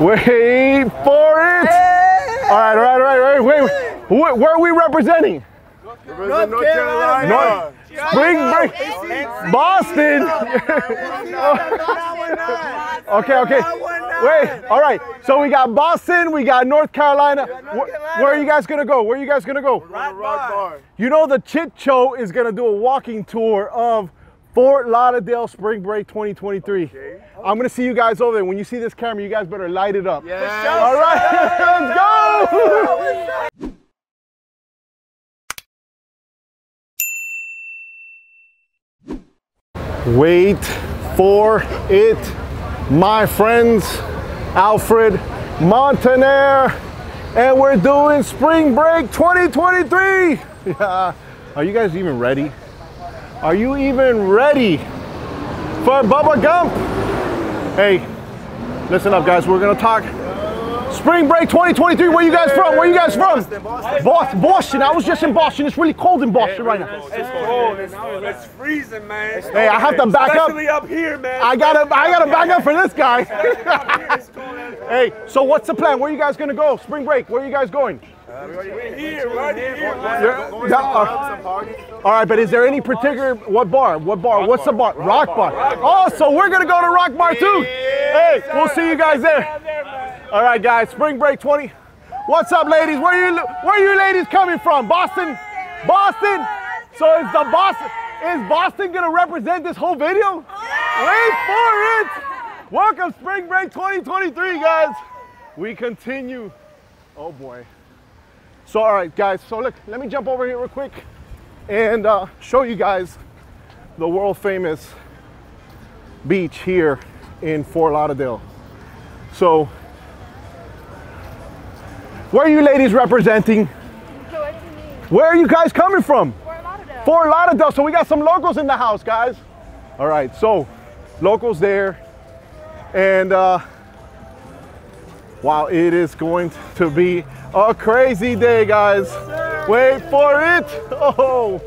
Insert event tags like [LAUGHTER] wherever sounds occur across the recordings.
Wait for it. All right, all right, all right, all right. Wait, wait. Where, where are we representing? North Carolina. North. Spring break. Boston. [LAUGHS] okay, okay. Wait. All right. So we got Boston. We got North Carolina. Where, where are you guys gonna go? Where are you guys gonna go? Rock Bar. You know the Chit Show is gonna do a walking tour of Fort Lauderdale Spring Break 2023. I'm gonna see you guys over there. When you see this camera, you guys better light it up. Yes. All right, [LAUGHS] let's go. [LAUGHS] Wait for it, my friends. Alfred Montaner, and we're doing Spring Break 2023. [LAUGHS] Yeah. Are you guys even ready? Are you even ready for Bubba Gump? Hey, listen up, guys. We're gonna talk Spring Break 2023. Where you guys from? Where you guys from? Boston. Boston. I was just in Boston. It's really cold in Boston right now. It's cold. It's, it's freezing, man. Hey, I have to back up. Especially up here, man. I gotta, I gotta back up for this guy. [LAUGHS] hey, so what's the plan? Where you guys gonna go? Spring break. Where are you guys going? We're here, right here. Yeah, yeah, all right, but is there any particular what bar? What bar? What's the bar? Rock bar. Oh, so we're gonna go to Rock Bar too. Hey, we'll see you guys there. All right, guys. Spring break 20. What's up, ladies? Where you where you ladies coming from? Boston, Boston. So is the Boston is Boston gonna represent this whole video? Wait for it. Welcome Spring Break 2023, guys. We continue. Oh boy. So, all right, guys. So, look, let me jump over here real quick and uh, show you guys the world famous beach here in Fort Lauderdale. So, where are you ladies representing? Where are you guys coming from? Fort Lauderdale. Fort Lauderdale. So, we got some locals in the house, guys. All right, so locals there. And uh, wow, it is going to be a crazy day, guys. Wait for it. Oh,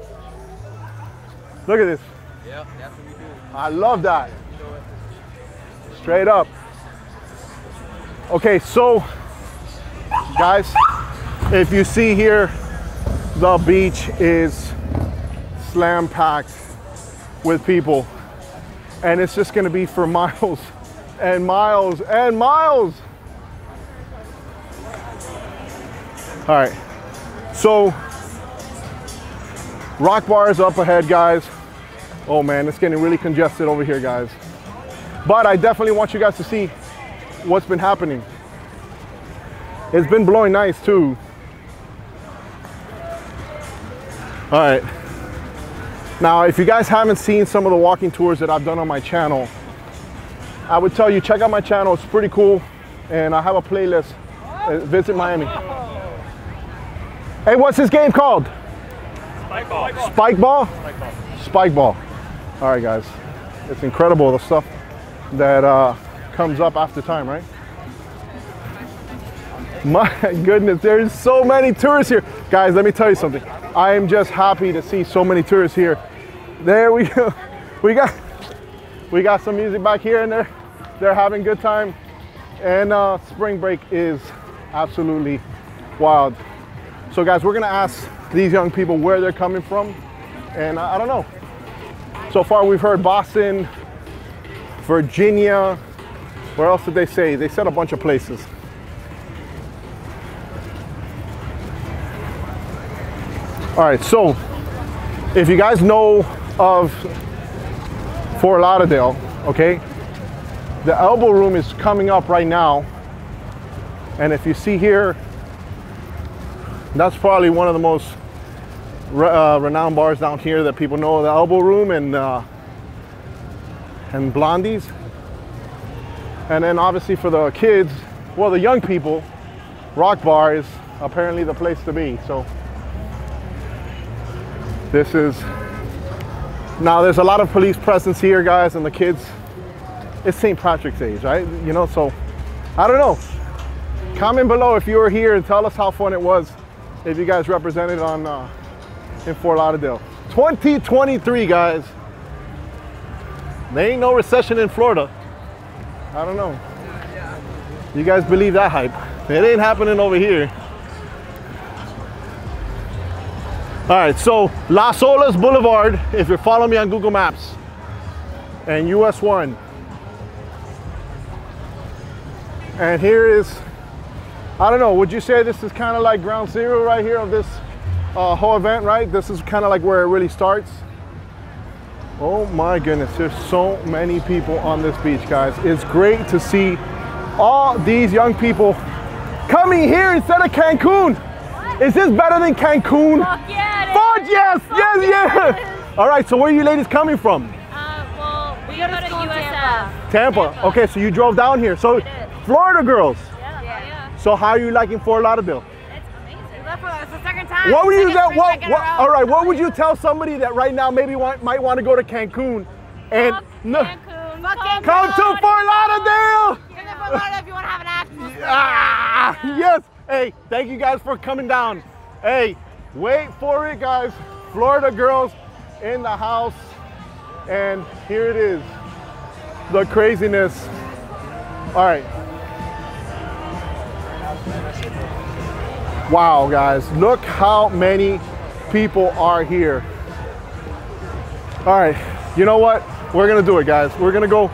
look at this. Yeah, that's what we do. I love that. Straight up. Okay, so guys, if you see here, the beach is slam packed with people, and it's just gonna be for [LAUGHS] miles and miles and miles. All right, so rock bar is up ahead, guys. Oh man, it's getting really congested over here, guys. But I definitely want you guys to see what's been happening. It's been blowing nice too. All right. Now, if you guys haven't seen some of the walking tours that I've done on my channel, I would tell you check out my channel. It's pretty cool, and I have a playlist. Uh, Visit Miami. Hey, what's this game called? Spike ball. Spike ball? Spike ball. All right, guys. It's incredible the stuff that uh, comes up after time, right? My [LAUGHS] goodness, there's so many tourists here. Guys, let me tell you something. I am just happy to see so many tourists here. There we [LAUGHS] go. We got we got some music back here and they're they're having good time. And uh, spring break is absolutely wild. So guys, we're gonna ask these young people where they're coming from. And I, I don't know. So far we've heard Boston, Virginia. Where else did they say? They said a bunch of places. All right, so if you guys know of Fort Lauderdale, okay, the elbow room is coming up right now. And if you see here, that's probably one of the most re- uh, renowned bars down here that people know, the elbow room and uh, and Blondie's. And then obviously for the kids, well, the young people, Rock Bar is apparently the place to be. So this is now there's a lot of police presence here, guys, and the kids. It's St. Patrick's Day, right? You know, so I don't know. Comment below if you were here and tell us how fun it was. If you guys represented on uh, in Fort Lauderdale, 2023, guys. There ain't no recession in Florida. I don't know. You guys believe that hype? It ain't happening over here. All right, so Las Olas Boulevard, if you're following me on Google Maps, and US 1. And here is, I don't know, would you say this is kind of like ground zero right here of this uh, whole event, right? This is kind of like where it really starts. Oh my goodness, there's so many people on this beach, guys. It's great to see all these young people coming here instead of Cancun. Is this better than Cancun? Fuck yeah. Fuck yes, Fuck yes, yeah, yes. is. All right, so where are you ladies coming from? Uh, well, we go to in USF. Tampa. Okay, so you drove down here. So. Florida girls. Yeah, yeah. So how are you liking Fort Lauderdale? It's amazing. It's the second time. What would you that what, break in a what all right, what would you tell somebody that right now maybe want, might want to go to Cancun and Fuck no, Cancun. Fuck Fuck come to Florida. Fort Lauderdale? Come to Fort Lauderdale if you want to have an actual Ah, break. [LAUGHS] yes. Hey, thank you guys for coming down. Hey, wait for it, guys. Florida girls in the house. And here it is. The craziness. All right. Wow, guys. Look how many people are here. All right. You know what? We're going to do it, guys. We're going to go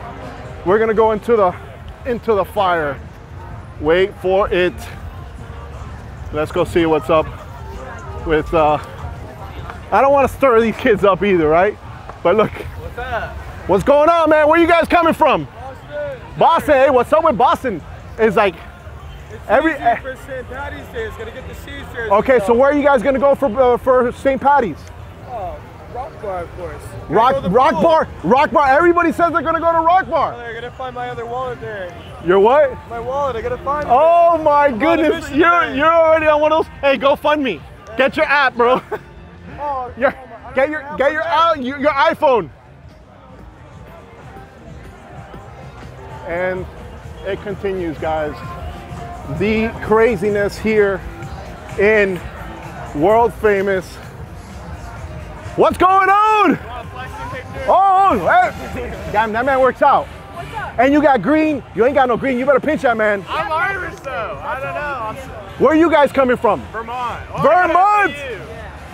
we're going to go into the into the fire. Wait for it. Let's go see what's up with uh I don't want to stir these kids up either, right? But look, What's up? what's going on, man? Where you guys coming from? Boston. Hey, what's up with Boston? It's like every for St. Patty's Day. It's gonna get the sea chairs. Okay, so where are you guys gonna go for uh, for St. Patty's? Oh, rock bar, of course. Rock Rock pool. Bar, Rock Bar. Everybody says they're gonna go to Rock Oh, Bar. I gotta find my other wallet there. You're what? My wallet, I gotta find it. Oh my a goodness, you're today. you're already on one of those. Hey, go fund me. Get your app, bro. Oh, [LAUGHS] Your, oh get your get your out your, your iPhone. And it continues, guys. The craziness here in world famous. What's going on? Oh, hey. damn, that man works out. And you got green. You ain't got no green. You better pinch that man. I'm Irish though. I don't know. I'm Where are you guys coming from? Vermont. Vermont!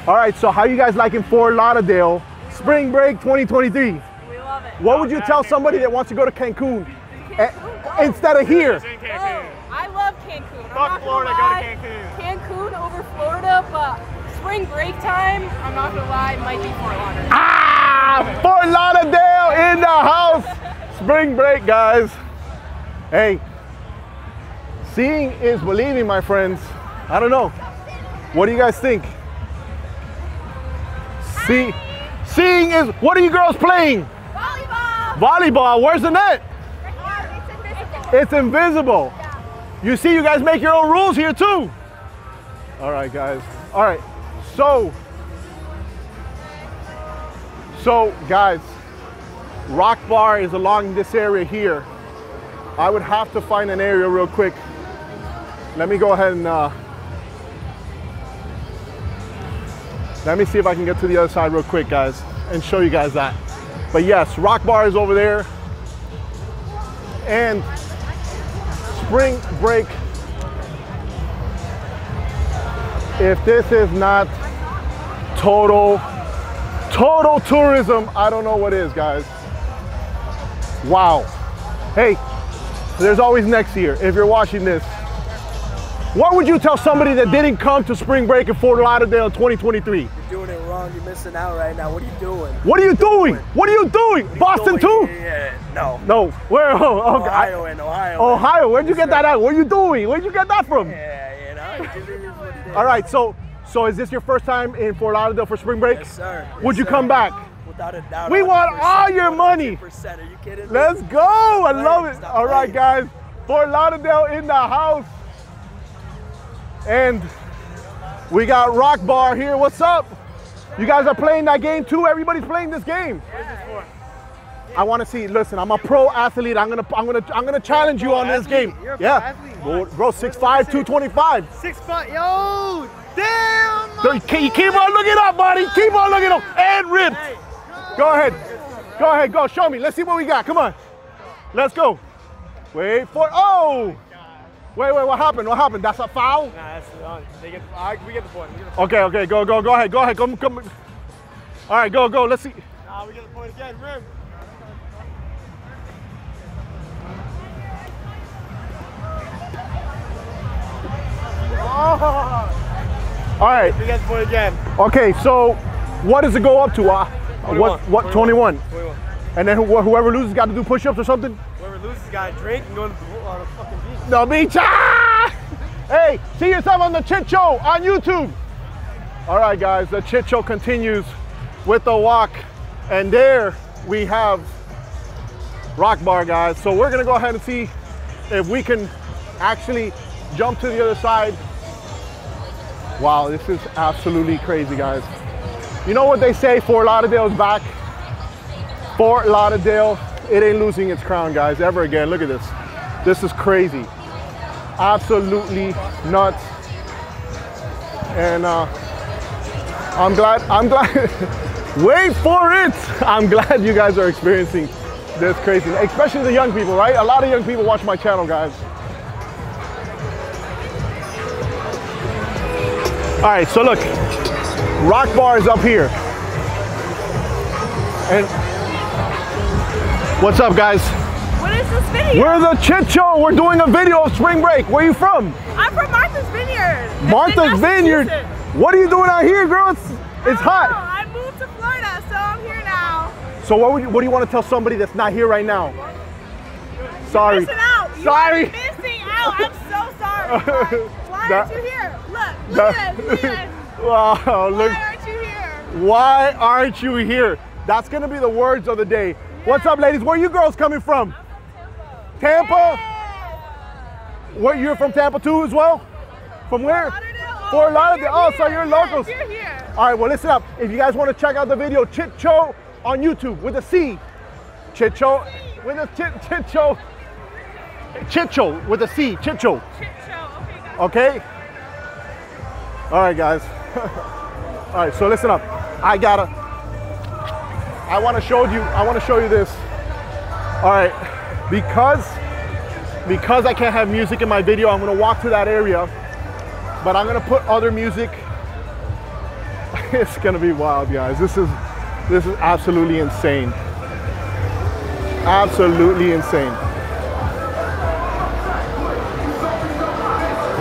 All right, so how you guys liking Fort Lauderdale spring break 2023? We love it. What would you tell somebody that wants to go to Cancun eh, instead of here? Oh, I love Cancun. I'm Fuck Florida, go to. Cancun. Cancun over Florida, but spring break time, I'm not gonna lie, might be Fort Lauderdale. Ah, Fort Lauderdale in the house. Spring break, guys. Hey, seeing is believing, my friends. I don't know. What do you guys think? See, seeing is. What are you girls playing? Volleyball! Volleyball. Where's the net? It's invisible. It's invisible. You see, you guys make your own rules here too. All right, guys. All right. So, so guys, Rock Bar is along this area here. I would have to find an area real quick. Let me go ahead and uh, let me see if I can get to the other side real quick, guys, and show you guys that. But yes, Rock Bar is over there. And spring break. If this is not total, total tourism, I don't know what is, guys. Wow. Hey, there's always next year if you're watching this. What would you tell somebody that didn't come to spring break in Fort Lauderdale in 2023? Doing it wrong. You're missing out right now. What are you doing? What are you doing? What are you doing? Boston Doing- too? Yeah, no. No. Where? [LAUGHS] Oh, okay. Ohio and Ohio. Ohio. Where'd you get that out? What are you doing? Where'd you get that from? Yeah, you know. it just is what it is. All right, so so is this your first time in Fort Lauderdale for spring break? Yes, sir. Would Yes, you sir. come back? Without a doubt. We want all your money. 100%. Are you kidding me? Let's go! I love it. All right, guys. Fort Lauderdale in the house. And we got Rock Bar here. What's up? You guys are playing that game too? Everybody's playing this game. I want to see. Listen, I'm a pro athlete. I'm gonna, I'm gonna, I'm gonna challenge you on this game. You're a pro yeah, athlete? bro, bro, 6'5", 225. Six foot. Yo, damn. So you keep, you keep on looking up, buddy. Keep on looking up. And ripped. Go ahead. Go ahead. Go. Show me. Let's see what we got. Come on. Let's go. Wait for. Oh. Wait, wait, what happened? What happened? That's a foul? Nah, that's uh, they get. I, we get the point. We get the point. Okay, okay, go, go, go ahead, go ahead, come, come. All right, go, go. Let's see. Nah, we get the point again. Rim. Oh, All right. we get the point again. Okay, so what does it go up to? Uh, what? 21. What? 21. 21. And then who, whoever loses got to do push-ups or something. Whoever loses got to drink and go to the, on the fucking. The beach. Ah! Hey, see yourself on the Chit Show on YouTube. All right, guys, the Chit Show continues with the walk, and there we have Rock Bar, guys. So we're gonna go ahead and see if we can actually jump to the other side. Wow, this is absolutely crazy, guys. You know what they say? Fort Lauderdale's back. Fort Lauderdale, it ain't losing its crown, guys, ever again. Look at this. This is crazy. Absolutely nuts. And uh, I'm glad, I'm glad, [LAUGHS] wait for it. [LAUGHS] I'm glad you guys are experiencing this crazy, especially the young people, right? A lot of young people watch my channel, guys. All right, so look, Rock Bar is up here. And what's up, guys? What is this video? We're the Chit Show. We're doing a video of spring break. Where are you from? I'm from Martha's Vineyard. Martha's Vineyard. What are you doing out here, girl? It's, it's hot. I moved to Florida, so I'm here now. So what, would you, what do you want to tell somebody that's not here right now? Sorry. Missing out. You Sorry. missing out. I'm so sorry. Why [LAUGHS] That- aren't you here? Look, look at this. Look at this. [LAUGHS] Wow, look. Why aren't you here? Why aren't you here? That's gonna be the words of the day. What's up, ladies? Where are you girls coming from? Tampa? What, you're from Tampa too as well? From where? Fort Lauderdale. Oh, so you're locals. You're here. All right, well, listen up. If you guys want to check out the video, Chit Show on YouTube with a C. Chit Show with a Chit, Chit Show. Chit Show with a C. Chit Show. Chit show. Okay. Okay? All right, guys. [LAUGHS] All right, so listen up. I gotta. I want to show you. I want to show you this. All right, because because I can't have music in my video, I'm gonna walk to that area, but I'm gonna put other music. [LAUGHS] It's gonna be wild, guys. This is this is absolutely insane. Absolutely insane.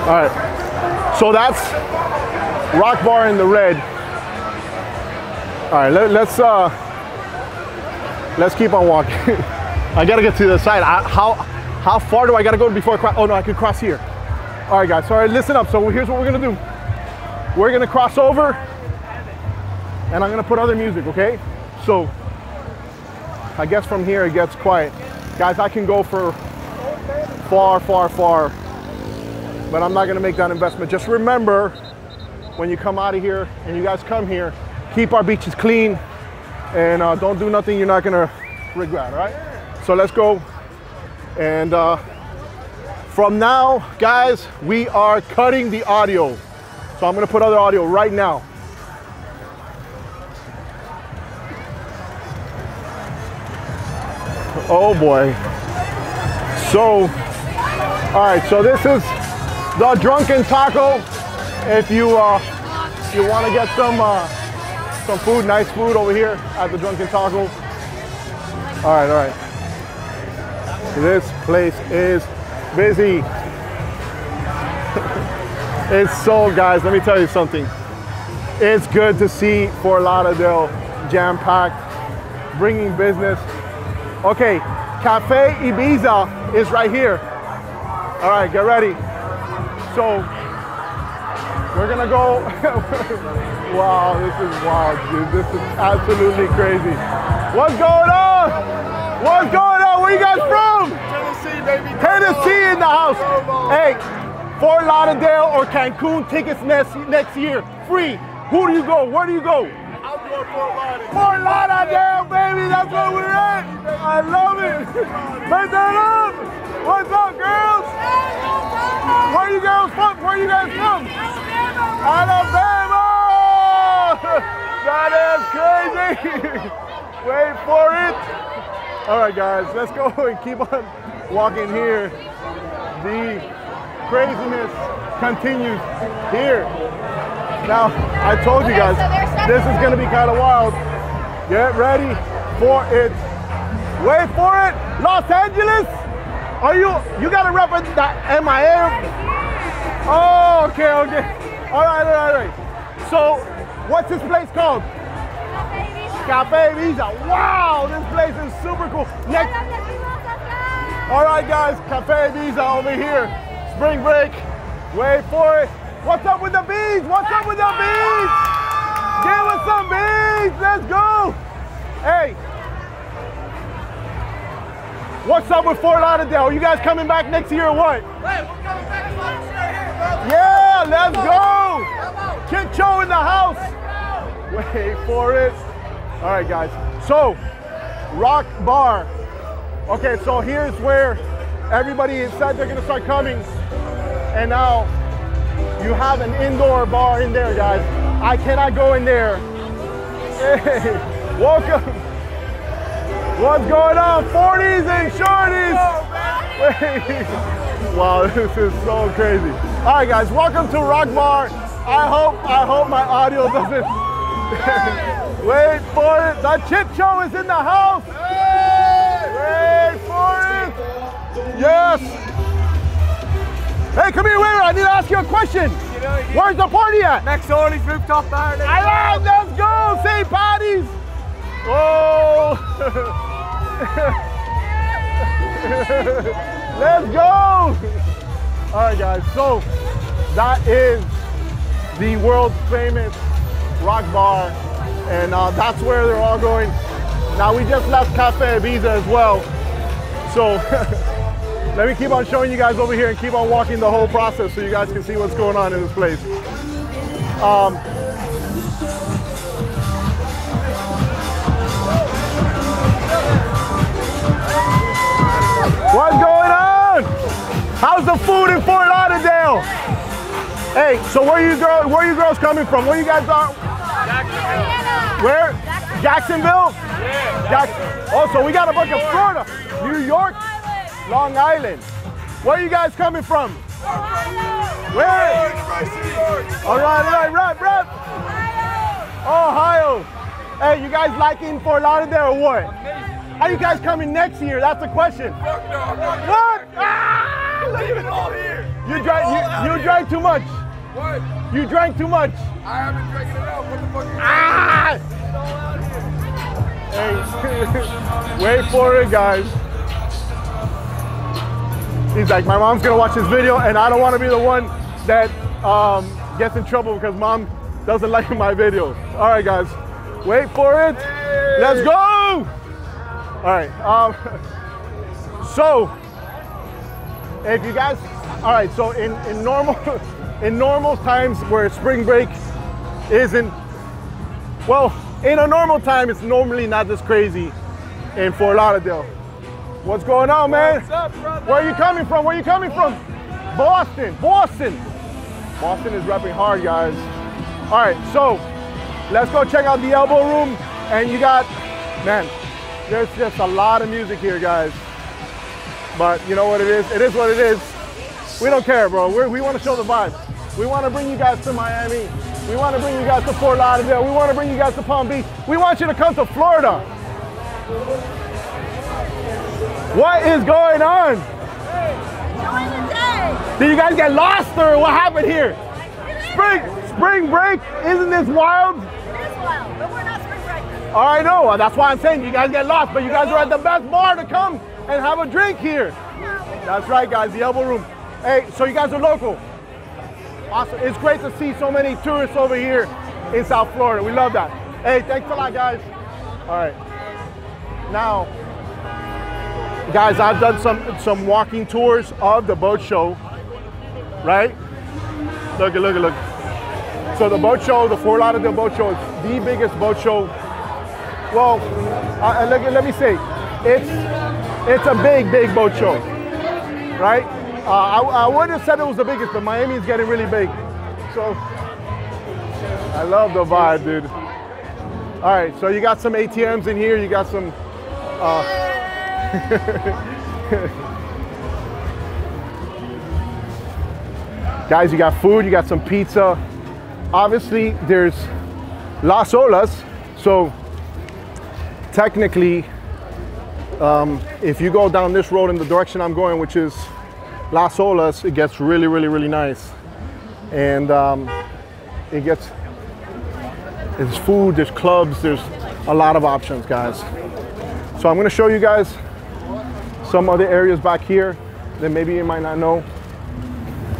All right. So that's Rock Bar in the red. All right, let, us uh, let's keep on walking. [LAUGHS] I gotta get to the side. I, how how far do I gotta go before I cross? Oh no, I can cross here. All right, guys. All right, listen up. So here's what we're gonna do. We're gonna cross over, and I'm gonna put other music. Okay? So I guess from here it gets quiet, guys. I can go for far, far, far but I'm not gonna make that investment. Just remember, when you come out of here and you guys come here, keep our beaches clean and uh, don't do nothing you're not gonna regret, all right? So let's go. And uh, from now, guys, we are cutting the audio. So I'm gonna put other audio right now. Oh boy. So, all right, so this is the Drunken Taco. If you uh, you want to get some uh, some food, nice food over here at the Drunken Taco. All right, all right. This place is busy. it's so, guys. Let me tell you something. It's good to see Fort Lauderdale jam-packed, bringing business. Okay, Cafe Ibiza is right here. All right, get ready. So we're gonna go. [LAUGHS] wow, this is wild, dude. This is absolutely crazy. What's going on? What's going on? Where you guys from? Tennessee, in the house. Hey, Fort Lauderdale or Cancun tickets next next year, free. Who do you go? Where do you go? I'm going Fort Lauderdale. Fort Lauderdale, baby. That's where we're at. I love it. [LAUGHS] Make that up. What's up, girls? Where you girls from? Where you guys from? Alabama! [LAUGHS] That is crazy! [LAUGHS] Wait for it! All right, guys, let's go and keep on walking here. The craziness continues here. Now, I told you guys, this is gonna be kind of wild. Get ready for it. Wait for it. Los Angeles, are you, you gotta represent that MIA? Oh, okay, okay. All right, all right, all right. So, what's this place called? Cafe Ibiza. Wow, this place is super cool. Next, all right, guys, Cafe Ibiza over here. Spring break. Wait for it. What's up with the bees? What's up with the bees? Give us some bees. Let's go. Hey. What's up with Fort Lauderdale? Are you guys coming back next year or what? Yeah, let's go. Chit Show in the house. Wait for it. All right, guys. So, Rock Bar. Okay, so here's where everybody said they're gonna start coming. And now you have an indoor bar in there, guys. I cannot go in there. Hey, [LAUGHS] welcome. What's going on? 40s and shorties. [LAUGHS] Wow, this is so crazy. All right, guys, welcome to Rock Bar. I hope, I hope my audio doesn't. [LAUGHS] Wait for it. The Chit Show is in the house. Wait for it. Yes. Hey, come here, waiter. I need to ask you a question. Where's the party at? Next rooftop bar. Let's I love, let's go, St. Patty's. Oh. [LAUGHS] let's go. All right, guys. So that is the world famous rock bar, and uh, that's where they're all going. Now we just left Cafe Ibiza as well, so [LAUGHS] let me keep on showing you guys over here and keep on walking the whole process so you guys can see what's going on in this place. Um, What's going on? How's the food in Fort Lauderdale? Hey, so where are you girls, where are you girls coming from? Where you guys are? Where? Jacksonville? Yeah. Jack- oh, so we got a bunch of Florida, New York, Long Island. Where are you guys coming from? Ohio. Where? All right, all right, rep, rep. Ohio. Ohio. Hey, you guys liking Fort Lauderdale or what? Are you guys coming next year? That's the question. What? Ah, look at it. You drank. You, you drank too much. What? You drank too much. I haven't drank out. What the fuck you Ah! Hey, [LAUGHS] wait for it, guys. He's like, my mom's gonna watch this video, and I don't want to be the one that um, gets in trouble because mom doesn't [LAUGHS] like my videos. All right, guys, wait for it. Let's go. All right. Um, [LAUGHS] so, if you guys, all right. So in in normal [LAUGHS] in normal times where spring break isn't well, in a normal time, it's normally not this crazy in Fort Lauderdale. What's going on, man? What's up, brother? Where are you coming from? Where are you coming from? Boston, Boston. Boston is repping hard, guys. All right, so let's go check out the elbow room. And you got, man, there's just a lot of music here, guys. But you know what it is? It is what it is. We don't care, bro. We're, we want to show the vibe. We want to bring you guys to Miami. We want to bring you guys to Fort Lauderdale. We want to bring you guys to Palm Beach. We want you to come to Florida. What is going on? Did you guys get lost or what happened here? Spring, spring break, isn't this wild? It is wild, but we're not spring Oh, I know. That's why I'm saying you guys get lost, but you guys are at the best bar to come and have a drink here. That's right, guys. The elbow room. Hey, so you guys are local. Awesome. It's great to see so many tourists over here in South Florida. We love that. Hey, thanks a lot, guys. All right. Now, guys, I've done some some walking tours of the boat show. Right? Look, look, look. So the boat show, the Fort Lauderdale boat show, the biggest boat show. Well, uh, let, let me say, it's it's a big, big boat show, right? Uh, I, I wouldn't have said it was the biggest, but Miami is getting really big. So I love the vibe, dude. All right, so you got some ATMs in here. You got some. Uh, [LAUGHS] Guys, you got food, you got some pizza. Obviously, there's Las Olas, so technically, um, if you go down this road in the direction I'm going, which is Las Olas, it gets really, really, really nice. And um, it gets, there's food, there's clubs, there's a lot of options, guys. So I'm gonna show you guys some other areas back here that maybe you might not know,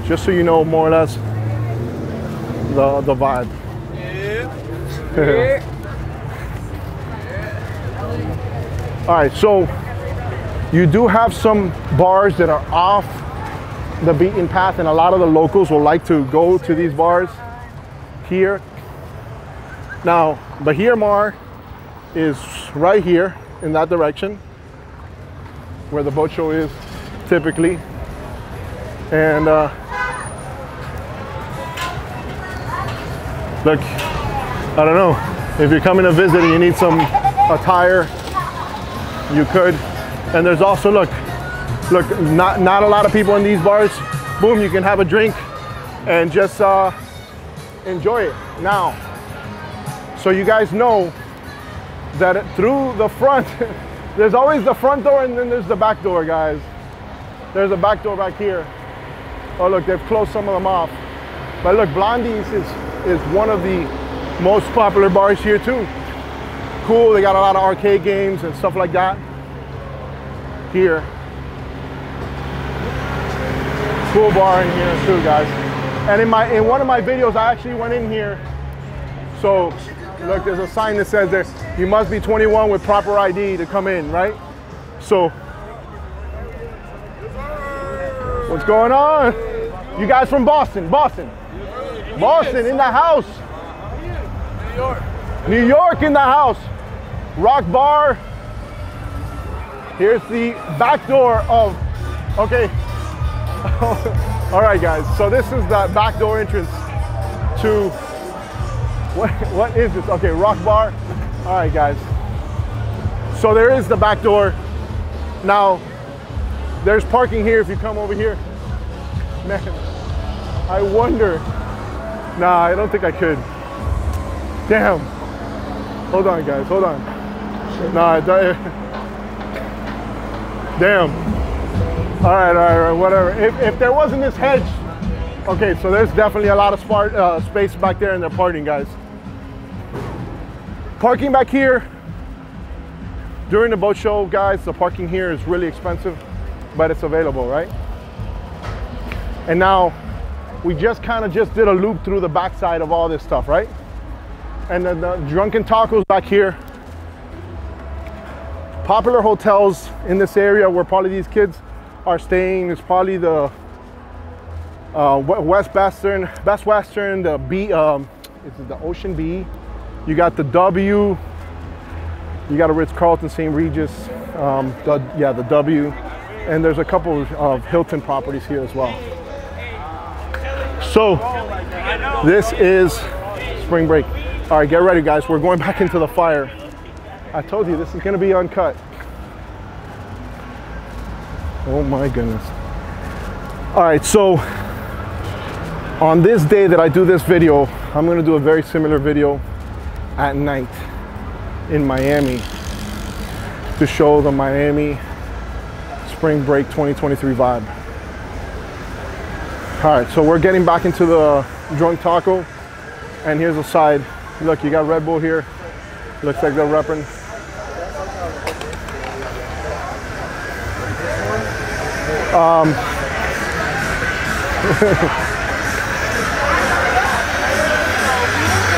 just so you know more or less the, the vibe. [LAUGHS] All right, so you do have some bars that are off the beaten path, and a lot of the locals will like to go to these bars here. Now, Bahia Mar is right here in that direction where the boat show is typically. And uh, look, I don't know, if you're coming to visit and you need some attire, you could. And there's also, look, look, not, not a lot of people in these bars. Boom, you can have a drink and just uh, enjoy it. Now, so you guys know that through the front, [LAUGHS] there's always the front door and then there's the back door, guys. There's a back door back here. Oh, look, they've closed some of them off. But look, Blondie's is, is one of the most popular bars here too. Cool, they got a lot of arcade games and stuff like that here. Cool bar in here too, guys. And in my in one of my videos, I actually went in here. So look, there's a sign that says there, you must be 21 with proper ID to come in, right? So what's going on? You guys from Boston, Boston. Boston in the house. New York. New York in the house. Rock Bar. Here's the back door of, okay. [LAUGHS] All right, guys. So this is the back door entrance to, what, what is this? Okay, Rock Bar. All right, guys. So there is the back door. Now, there's parking here if you come over here. Man, I wonder. Nah, I don't think I could. Damn. Hold on, guys. Hold on. Nah, [LAUGHS] damn. All right, all right, all right, whatever. If, if there wasn't this hedge, okay, so there's definitely a lot of spar- uh, space back there and they're parking, guys. Parking back here during the boat show, guys, the parking here is really expensive, but it's available, right? And now we just kind of just did a loop through the backside of all this stuff, right? And then the drunken tacos back here. Popular hotels in this area where probably these kids are staying is probably the uh, we- West Western, Best Western, the B, um, is it the Ocean B? You got the W. You got a Ritz Carlton, St. Regis, um, the, yeah, the W, and there's a couple of Hilton properties here as well. So this is spring break. All right, get ready, guys. We're going back into the fire. I told you this is gonna be uncut. Oh my goodness. All right, so on this day that I do this video, I'm gonna do a very similar video at night in Miami to show the Miami spring break 2023 vibe. All right, so we're getting back into the drunk taco, and here's the side. Look, you got Red Bull here. Looks like they're repping. Um, [LAUGHS]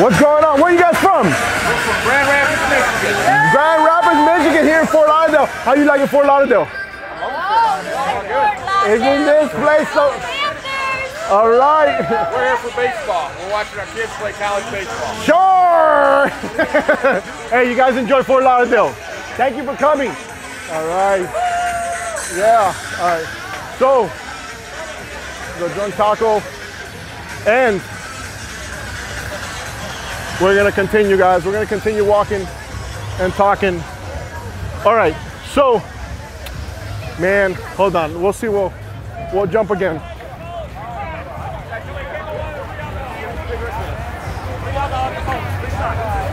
What's going on? Where are you guys from? Grand Rapids, Michigan. Grand Rapids, Michigan, here in Fort Lauderdale. How you like it, Fort Lauderdale? Oh, Isn't this place so? All right. We're here for baseball. We're watching our kids play college baseball. Sure. [LAUGHS] hey, you guys enjoy Fort Lauderdale. Thank you for coming. All right. Yeah. All right. So, the drunk taco, and we're gonna continue, guys. We're gonna continue walking and talking. All right, so, man, hold on. We'll see, we'll, we'll jump again.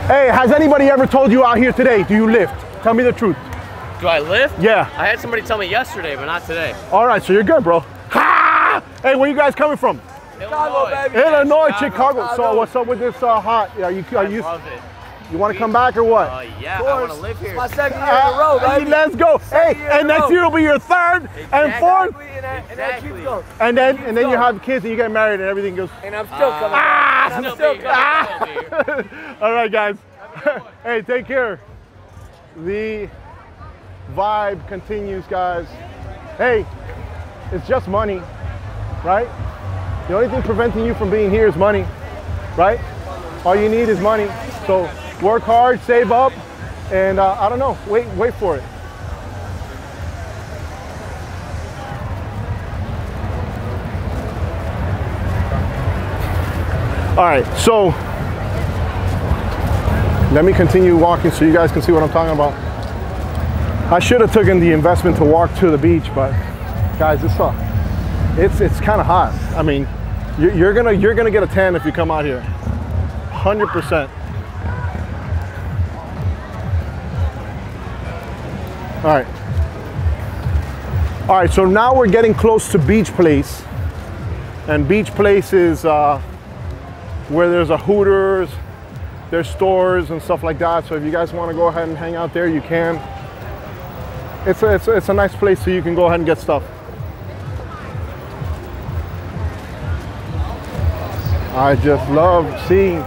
Hey, has anybody ever told you out here today, do you lift? Tell me the truth. Do I lift? Yeah. I had somebody tell me yesterday, but not today. All right, so you're good, bro. Ha! Hey, where you guys coming from? Illinois. baby. Illinois, Chicago. Chicago. So what's up with this uh, hot? Are you are I you love it. you want to come back or what? Uh, yeah, I want to live here. My second year in a row, Uh, baby. let's go. Hey, and next year will be your third and fourth, Exactly, and that, and that keeps Exactly. going. and then and then you have kids and you get married and everything goes. And I'm still coming. Ah! I'm Still still coming. still [LAUGHS] big. All right, guys. [LAUGHS] hey, take care. The vibe continues, guys. Hey, it's just money, right? The only thing preventing you from being here is money, right? All you need is money. So work hard, save up, and uh, I don't know, wait, wait for it. All right, so let me continue walking so you guys can see what I'm talking about. I should have taken the investment to walk to the beach, but guys, it's uh, it's it's kind of hot. I mean, you're, gonna you're gonna get a tan if you come out here, hundred percent. All right. All right, so now we're getting close to Beach Place, and Beach Place is uh, where there's a Hooters, there's stores and stuff like that. So if you guys want to go ahead and hang out there, you can. It's a, it's a, it's a nice place so you can go ahead and get stuff. I just love seeing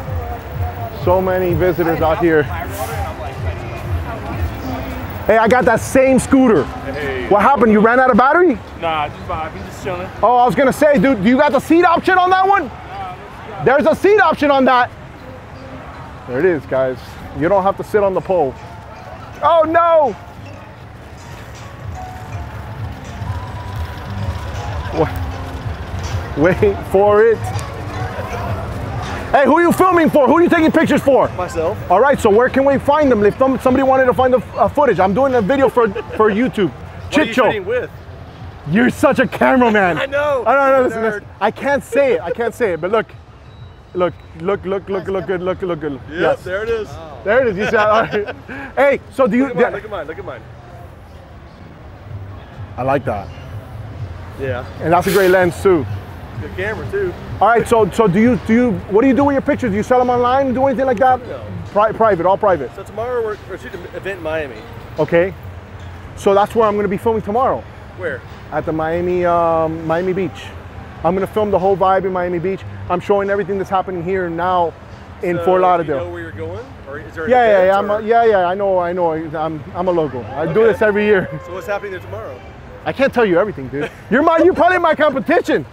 so many visitors out here. Hey, I got that same scooter. What happened? You ran out of battery? Nah, just vibing, just chilling. Oh, I was gonna say, dude, do you got the seat option on that one? Nah, There's a seat option on that. There it is, guys. You don't have to sit on the pole. Oh no! Wa- [LAUGHS] Wait for it. Hey, who are you filming for? Who are you taking pictures for? Myself. All right, so where can we find them? If somebody wanted to find the uh, footage, I'm doing a video for for YouTube. Chit Show. with? You're such a cameraman. [LAUGHS] I know. I don't know. Listen. I can't say it. I can't say it. But look, look, look, look, look, look good, look, look good. yes, there it is. there it is. You see, all right. [LAUGHS] Hey, so do you? Look at mine, look at mine, look at mine. I like that, Yeah. and that's a great lens too. Good camera too. All right, so so do you do you? What do you do with your pictures? Do you sell them online? Do anything like that? No. Pri- private, all private. So tomorrow we're, we're shooting an event in Miami. Okay. So that's where I'm going to be filming tomorrow Where? at the Miami um, Miami Beach. I'm going to film the whole vibe in Miami Beach. I'm showing everything that's happening here now in So, Fort do Lauderdale. You know where you're going? Or is there Yeah, yeah, yeah. I'm a, yeah, yeah. I know, I know. I'm, I'm a logo. I do this every year. So what's happening there tomorrow? I can't tell you everything, dude. You're my, you're probably my competition.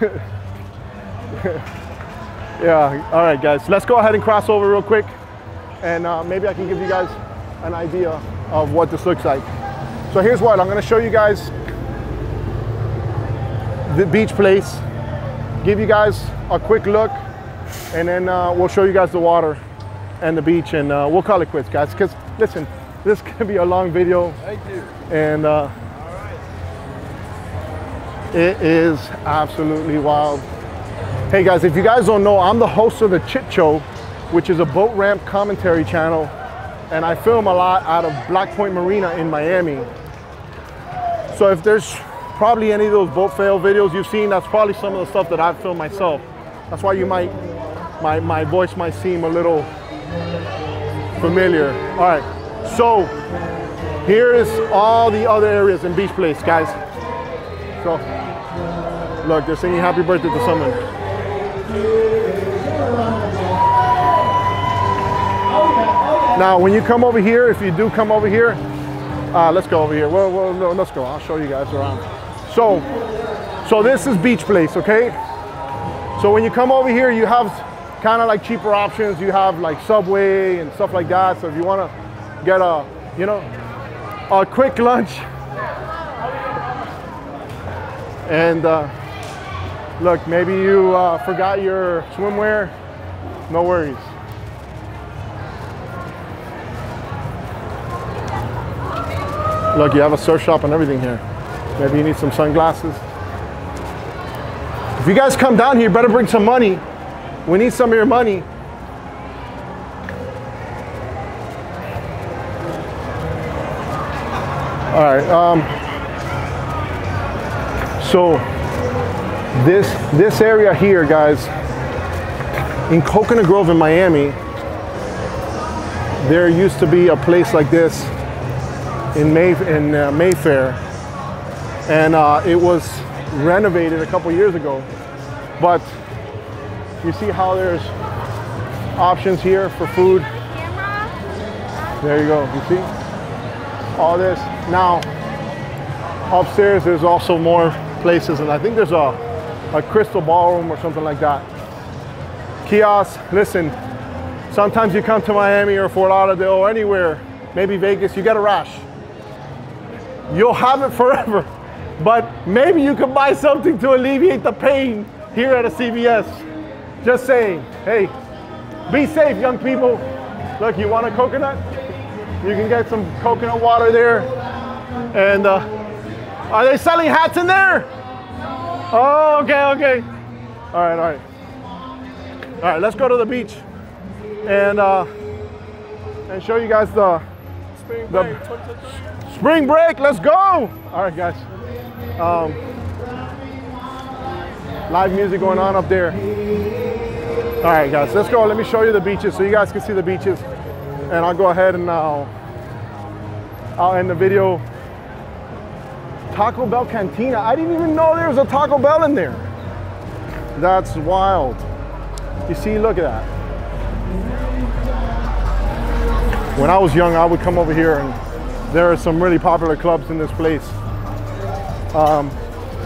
[LAUGHS] yeah. All right, guys. Let's go ahead and cross over real quick, and uh, maybe I can give you guys an idea of what this looks like. So here's what I'm going to show you guys the beach place. Give you guys a quick look, and then uh, we'll show you guys the water and the beach, and uh, we'll call it quits, guys. Because listen, this [LAUGHS] could be a long video Thank you. and uh, it is absolutely wild. Hey guys, if you guys don't know, I'm the host of the Chit Show, which is a boat ramp commentary channel, and I film a lot out of Black Point Marina in Miami. So if there's probably any of those boat fail videos you've seen, that's probably some of the stuff that I've filmed myself. That's why you might, my, my voice might seem a little familiar. All right, so here is all the other areas in Beach Place, guys. Look, they're singing happy birthday to someone. Now, when you come over here, if you do come over here, uh, let's go over here. Well, well, no, let's go. I'll show you guys around. So, so this is Beach Place, okay? So when you come over here, you have kind of like cheaper options. You have like Subway and stuff like that. So if you want to get a, you know, a quick lunch. And uh, look, maybe you uh, forgot your swimwear, no worries. Look, you have a surf shop and everything here. Maybe you need some sunglasses. If you guys come down here, better bring some money. We need some of your money. All right. Um, so this this area here, guys, in Coconut Grove in Miami, there used to be a place like this in May in uh, Mayfair, and uh, it was renovated a couple years ago. But you see how there's options here for food. There you go. You see all this now. Upstairs, there's also more places, and I think there's a a crystal ballroom or something like that. Kiosks. Listen, sometimes you come to Miami or Fort Lauderdale or anywhere, maybe Vegas, you get a rash. You'll have it forever, but maybe you can buy something to alleviate the pain here at a CVS. Just saying, hey, be safe, young people. Look, you want a coconut? You can get some coconut water there. And uh, are they selling hats in there? Oh, okay, okay. All right, all right. All right, let's go to the beach and uh, and show you guys the Spring The- break, 2023. spring break. Let's go. All right, guys. Um, live music going on up there. All right, guys, let's go. Let me show you the beaches so you guys can see the beaches. And I'll go ahead and I'll, I'll end the video. Taco Bell Cantina. I didn't even know there was a Taco Bell in there. That's wild. You see, look at that. When I was young, I would come over here and there are some really popular clubs in this place. Um,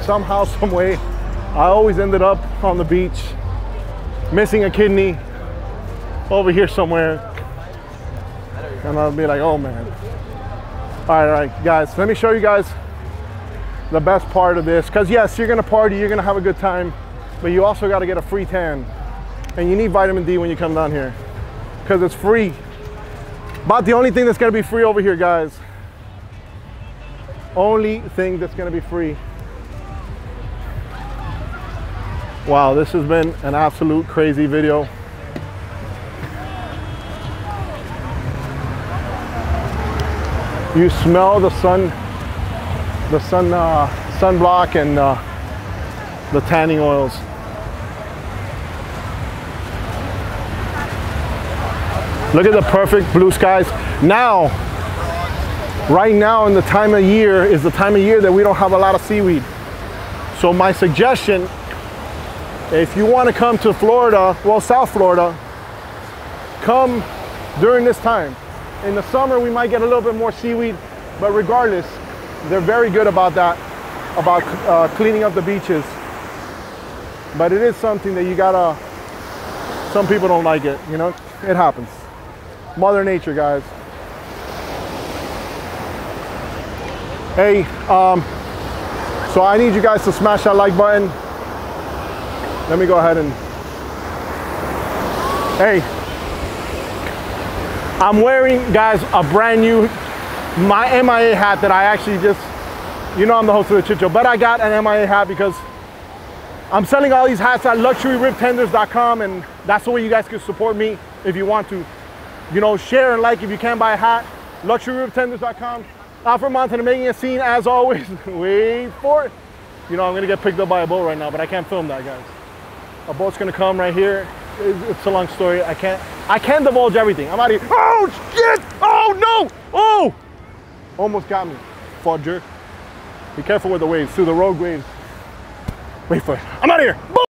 somehow, [LAUGHS] some way, I always ended up on the beach, missing a kidney over here somewhere. And I'll be like, oh man. All right, all right, guys, let me show you guys the best part of this. Because yes, you're gonna party, you're gonna have a good time, but you also gotta get a free tan. And you need vitamin D when you come down here, because it's free. About the only thing that's gonna be free over here, guys. Only thing that's gonna be free. Wow, this has been an absolute crazy video. You smell the sun, the sun, uh, sunblock and uh, the tanning oils. Look at the perfect blue skies. Now, right now in the time of year is the time of year that we don't have a lot of seaweed. So my suggestion, if you want to come to Florida, well, South Florida, come during this time. In the summer, we might get a little bit more seaweed, but regardless, they're very good about that, about uh, cleaning up the beaches. But it is something that you gotta, some people don't like it, you know? It happens. Mother Nature, guys. Hey, um, so I need you guys to smash that like button. Let me go ahead and, hey, I'm wearing, guys, a brand new my MIA hat that I actually just, you know, I'm the host of the Chit Show, but I got an MIA hat because I'm selling all these hats at luxuryribtenders.com, and that's the way you guys can support me if you want to. You know, share and like if you can buy a hat. Luxuryribtenders.com. Alfred Montaner making a scene as always. [LAUGHS] Wait for it. You know, I'm gonna get picked up by a boat right now, but I can't film that, guys. A boat's gonna come right here. It's, it's a long story. I can't. I can't divulge everything. I'm out of here. Oh shit! Oh no! Oh! Almost got me, fudger. Be careful with the waves. Through the rogue waves. Wait for it. I'm out of here. Boom!